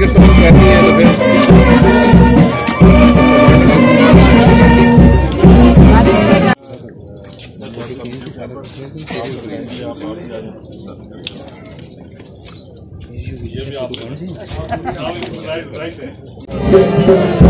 que todo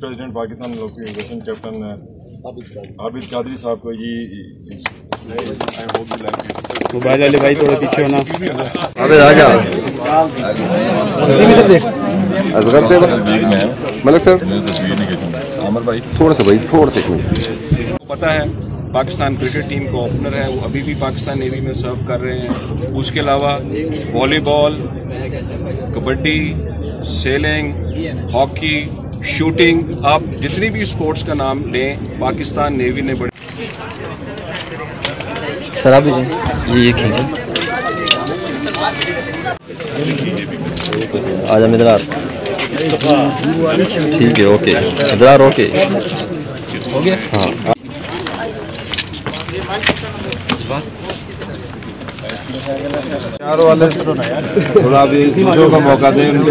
vice president Pakistan location captain Abid Qadri صاحب کو یہ موبائل والے بھائی تھوڑا پیچھے ہونا ابے راجا اصغر سے ملک سر تھوڑا سا بھائی تھوڑا سا پتہ ہے پاکستان کرکٹ ٹیم کا اوپنر ہے وہ ابھی بھی پاکستان نیوی میں سرو کر رہے ہیں اس کے علاوہ volleyball kabaddi sailing hockey shooting آپ جتنی بھی اسپورٹس کا نام لیں پاکستان نیوی نے بڑے سر آپ جی۔ یہ کھینچیں آجا مدرار۔ ٹھیک ہے اوکے۔ مدرار اوکے۔ ہاں۔ چاروں والے تھوڑا بھی دوسروں کو موقع دیں ان کے